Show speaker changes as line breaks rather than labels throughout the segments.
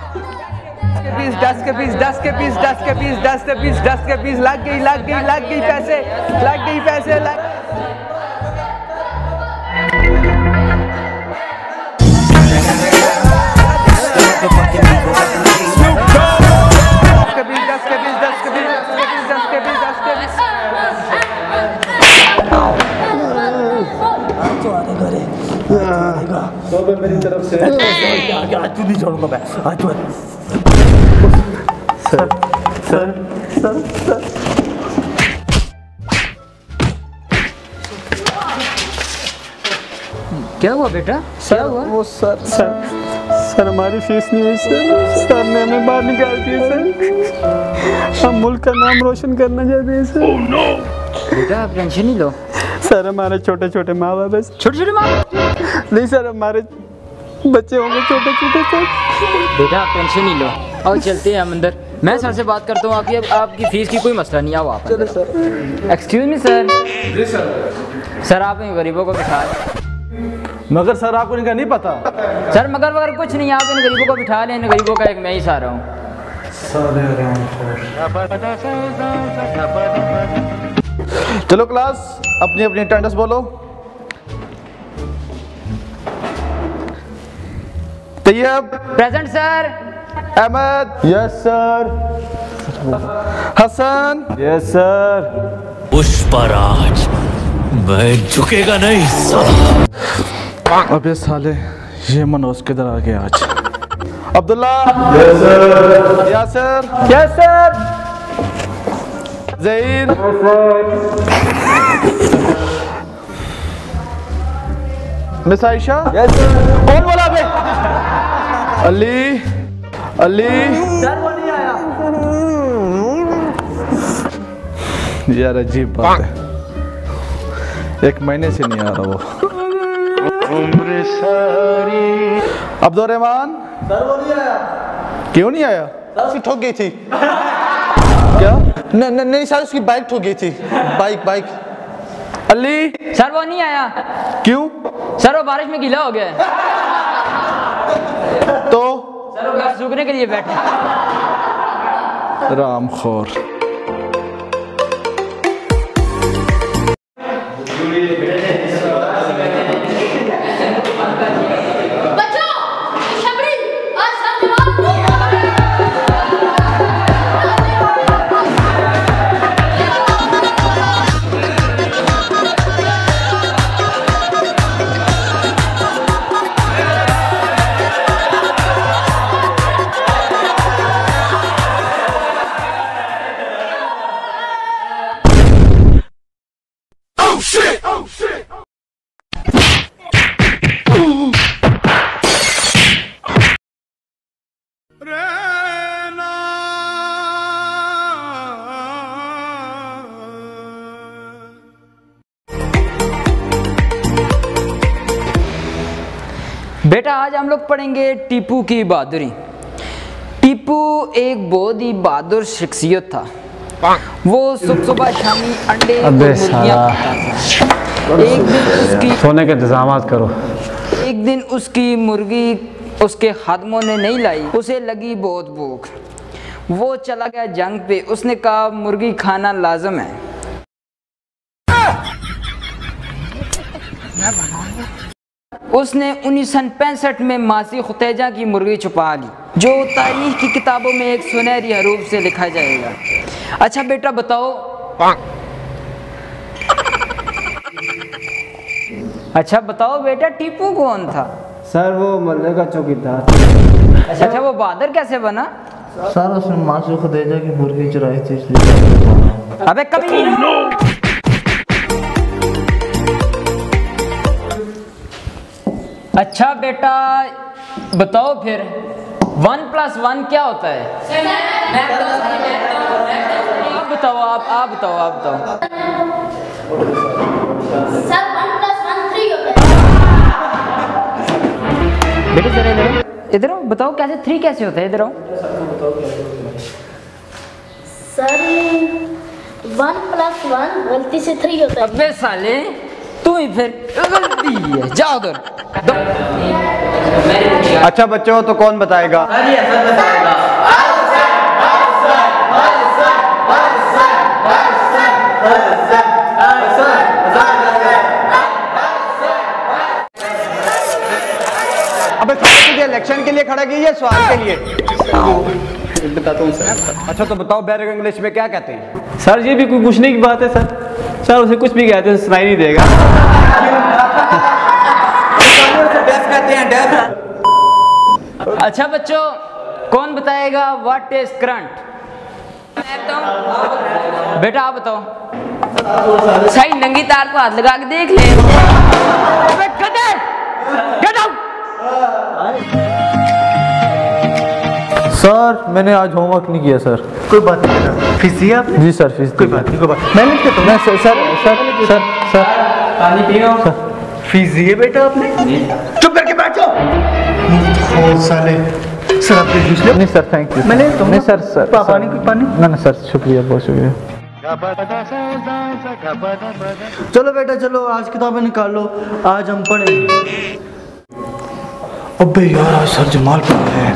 Piece दस के piece दस के पीस दस के पीस दस के पीस दस के पीस लग गई लग गई लग गई पैसे लग गई पैसे लग दस
आज नहीं छोड़ूँगा मैं आज तू
क्या हुआ बेटा? क्या हुआ?
वो सर सर सर हमारी फ़ीस नहीं हुई सर सर ने हमें बाहर निकाल दिया सर हम मुल्क का नाम रोशन करना चाहते हैं सर
बेटा आप टेंशन नहीं लो।
सर हमारे छोटे छोटे माँ बाप हैं
छोटे छोटे माँ
नहीं सर हमारे बच्चे होंगे छोटे छोटे सर
बेटा आप टेंशन नहीं लो। आओ चलते हैं हम अंदर। मैं सर से बात करता हूँ आपकी अब आपकी फ़ीस की कोई मसला नहीं आओ आप एक्सक्यूज मी सर। सर आप इन गरीबों को बिठा
मगर सर आपको इनका नहीं पता।
सर मगर वगर कुछ नहीं आप इन गरीबों को बिठा लें इन गरीबों का एक मैं ही सहारा हूँ।
चलो क्लास अपनी अपनी अटेंडेंस बोलो। Tayyab
present sir.
Ahmed? Yes sir Hasan? Yes sir
Pushpraj मैं झुकेगा नहीं साला।
अबे साले ये मनोज किधर आ गया आज? Abdullah? Yes sir Yasir?
Yes sir
Zaheer? Miss Ayesha? Yes sir कौन अली अली। यार अजीब बात है। एक महीने से नहीं आ रहा वो। अब्दुल रहमान सर वो नहीं आया क्यों नहीं आया?
उसकी ठोक गई थी।
क्या?
न, न, नहीं सर उसकी बाइक ठोक गई थी। Bike bike
Ali?
सर वो नहीं आया।
क्यों?
सर वो बारिश में गीला हो गया है।
तो
सर वो सूखने के लिए बैठे।
रामखोर
बच्चों
बेटा आज हम लोग पढ़ेंगे टीपू की बहादुरी। टीपू एक बहुत ही बहादुर शख्सियत था। वो सुबह सुबह शामी अंडे एक दिन उसकी
सोने के इंतज़ाम करो।
एक दिन उसकी मुर्गी उसके खादमों ने नहीं लाई उसे लगी बहुत भूख। वो चला गया जंग पे। उसने कहा मुर्गी खाना लाजम है। उसने उन्नीस सौ पैंसठ में मासी खुतेजा की मुर्गी छुपा ली जो तारीख की किताबों में एक सुनहरी हरूफ से लिखा जाएगा। अच्छा बेटा बताओ। अच्छा बताओ बेटा टीपू कौन था?
सर वो मल्ले का चौकीदार
अच्छा अच्छा वो बहादुर कैसे बना?
सर उसने मासू खदेजा की मुर्गी चुराई थी इसलिए।
अबे कभी अच्छा बेटा बताओ फिर वन प्लस वन क्या होता है? आप बताओ आप आप बताओ आप बताओ।
है।
बेटे जरा इधर इधर आओ बताओ कैसे थ्री कैसे होता है? इधर आओ।
सर वन प्लस वन गलती से थ्री होता है।
अबे साले तू ही फिर गलती है। जाओ उधर।
अच्छा बच्चों तो कौन बताएगा? अबे तुझे इलेक्शन के लिए खड़ा किया सवाल के लिए? बताता हूँ सर अच्छा तो बताओ बैरक इंग्लिश में क्या कहते हैं?
सर ये भी कोई पूछने की बात है सर? सर उसे कुछ भी कहते हैं सुनाई नहीं देगा।
अच्छा बच्चों कौन बताएगा व्हाट इज़ करंट बेटा आप बताओ। सही नंगी तार को हाथ लगा के देख ले।
सर मैंने आज होमवर्क नहीं किया सर
कोई बात नहीं फ़ीस आपने?
जी सर फ़ीस
कोई बात नहीं कोई बात मैं लिख देता हूँ।
मैं सर सर सर सर
पानी पियो
फ़ीस दिए बेटा आपने? चुप करके साले सर
नहीं सर थैंक यू
मैं ले लेता हूँ
नहीं सर सर।
पानी पानी?
ना ना सर शुक्रिया बहुत शुक्रिया।
चलो बेटा चलो आज किताबें निकाल लो आज हम पढ़ेंगे।
अबे यार आज सर जमाल पढ़ा है।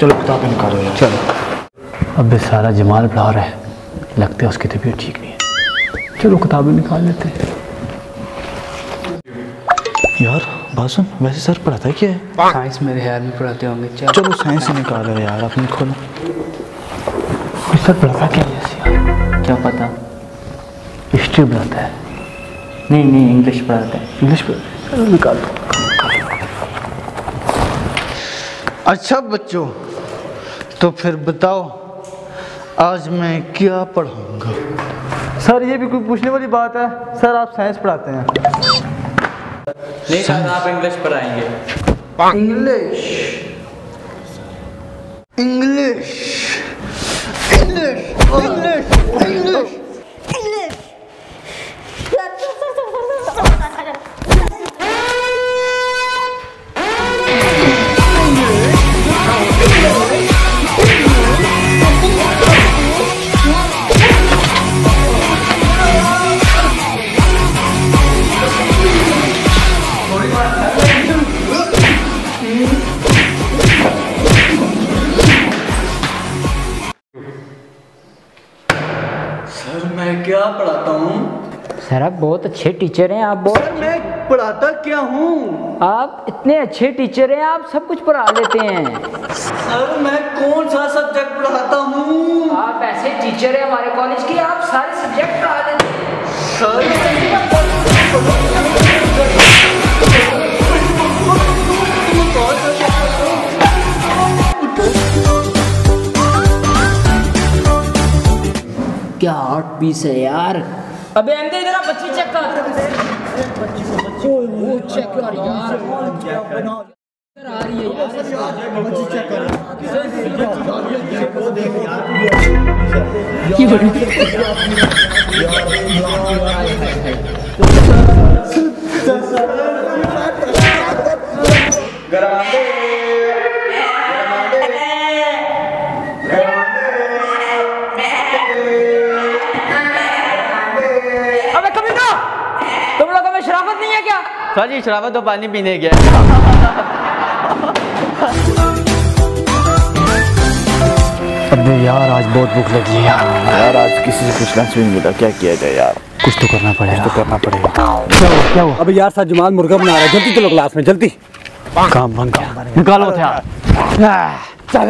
चलो किताबें निकालो यार। चलो।
अबे सारा जमाल पढ़ा रहा है। लगता है उसकी तबीयत ठीक नहीं है। चलो किताबें निकाल लेते हैं।
यार बात सुन वैसे सर पढ़ाता है क्या है?
साइंस मेरे ख्याल में पढ़ाते होंगे।
चलो साइंस ही निकालो यार अपनी खोलो।
सर पढ़ाता क्या है? ऐसे क्या पता? हिस्ट्री पढ़ाता है। नहीं नहीं इंग्लिश पढ़ाता है। इंग्लिश चलो निकाल दो।
अच्छा बच्चों तो फिर बताओ आज मैं क्या पढ़ाऊँगा?
सर ये भी कोई पूछने वाली बात है? सर आप साइंस पढ़ाते हैं।
नहीं सर आप इंग्लिश पढ़ाएँगे
English English English English English sir
आप बहुत अच्छे टीचर हैं आप बहुत
सर मैं पढ़ाता क्या हूँ?
आप इतने अच्छे टीचर हैं आप सब कुछ पढ़ा लेते हैं।
सर मैं कौन सा सब्जेक्ट पढ़ाता हूँ?
आप ऐसे टीचर हैं हमारे कॉलेज के आप सारे सब्जेक्ट पढ़ा देते हैं।
सर
क्या आर्ट पीस है यार? अबे अंदर इधर आ, बच्ची चेक कर वो चेक कर यार आ रही है यार की बड़ी अबे
सर जी शराबत तो पानी पीने गया।
अबे यार आज बहुत भूख लगी है यार।
यार आज किसी से कुछ लंच भी नहीं मिला क्या किया जाए यार?
कुछ तो करना पड़ेगा।
तो करना पड़ेगा।
क्या हुआ क्या हुआ?
अबे यार सर जमाल मुर्गा बना रहा है। जल्दी चलो क्लास में जल्दी।
काम बन गया निकालो हथियार
सर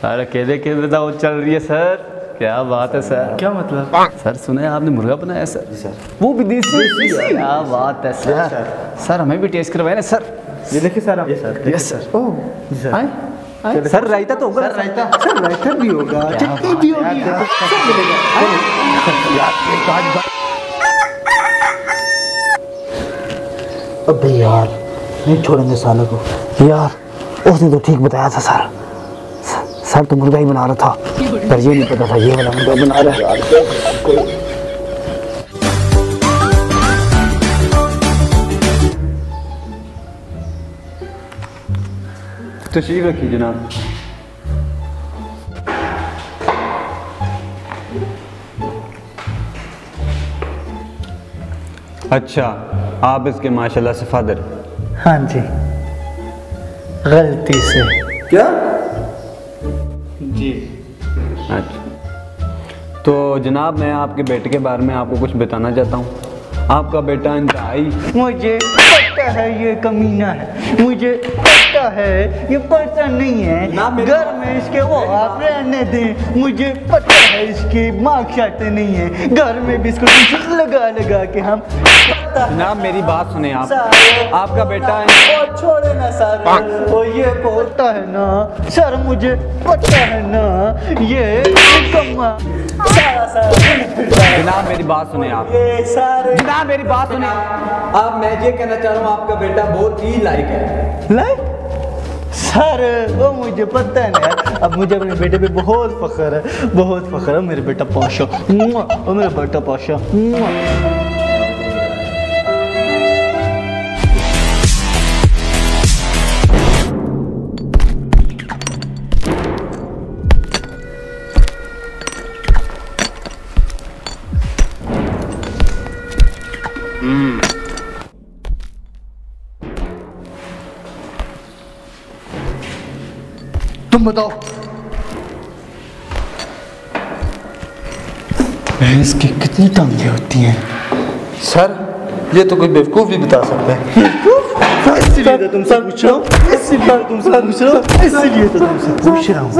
सर अकेले अकेले तो वो चल रही है सर। क्या बात है सर?
क्या मतलब?
सर सुना है आपने मुर्गा बनाया सर? जी सर। वो विदेशी क्या बात है सर? सर। हमें भी टेस्ट करवाए ना सर।
ये देखिए सर आप। Sir
yes sir.
ओह जी सर।
सर रायता तो होगा।
सर रायता। सर रायता भी होगा। चटनी भी होगी। सब मिलेगा।
अबे यार नहीं छोड़ेंगे सालों को। यार उसने तो ठीक बताया था सर सर तो मुर्गा ही बना रहा था। पर ये नहीं पता था ये वाला मुद्दा बना रहा है
तशरीफ़ रखी जनाब
अच्छा आप इसके माशाल्लाह से फादर
हाँ जी गलती से
क्या तो जनाब मैं आपके बेटे के बारे में आपको कुछ बताना चाहता हूँ। आपका बेटा इंतहाई।
मुझे पता है ये कमीना है। मुझे पता है ये पर्सन नहीं है। घर में इसके वो आप रहने दें। मुझे पता है इसकी मार्क शाटे नहीं है। घर में भी इसको लगा लगा के हम
जनाब मेरी बात सुने आप। आपका बेटा
वो छोड़े ना सर। वो ये पता है ना सर मुझे पता है ना ये सर
जनाब मेरी बात सुने आप। जनाब मेरी बात सुने आप। मैं ये कहना चाह रहा हूँ आपका बेटा बहुत ही लायक है।
लाइक सर वो मुझे पता है। ना अब मुझे अपने बेटे पे बहुत फख्र है बहुत फख्र है। मेरे बेटा पाशा मेरा बेटा पाशा तुम बताओ भैंस की कितनी टांगे होती हैं?
सर ये तो कोई बेवकूफ़ भी बता सकता है।
इसलिए तो तुमसे पूछ रहा हूँ। इसलिए तो तुमसे पूछ रहा हूँ। इसीलिए तो तुमसे पूछ रहा
हूँ।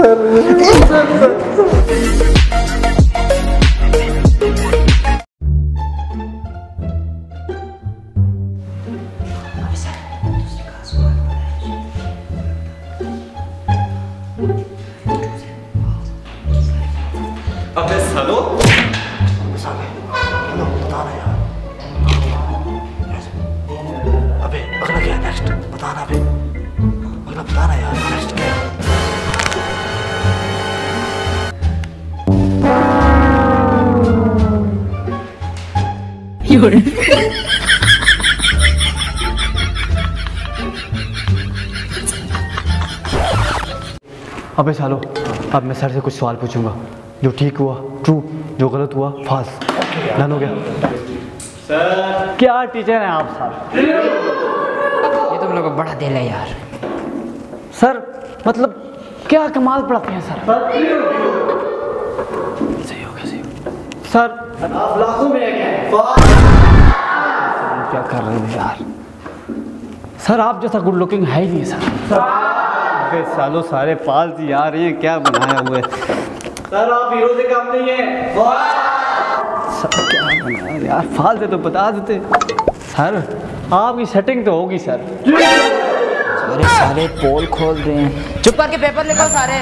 अबे सालो अब मैं सर से कुछ सवाल पूछूँगा। जो ठीक हुआ ट्रू जो गलत हुआ फाल्स डन हो गया। सर क्या टीचर हैं आप सर
ये तुम लोग का बड़ा दिल है यार।
सर मतलब क्या कमाल पढ़ाते हैं सर? सही हो गया सही हो गया। सर आप लाखों में क्या कर रहे हैं यार। सर आप जैसा गुड लुकिंग है ही नहीं सर।
अबे सालो सारे फालतू यार ये क्या बनाया हुआ है?
सर आप हीरो से कम नहीं है। सर क्या बनाया यार फाल से तो बता देते। सर आपकी सेटिंग तो होगी सर।
सारे सारे पोल खोल रहे हैं। चुप करके पेपर लिखो सारे।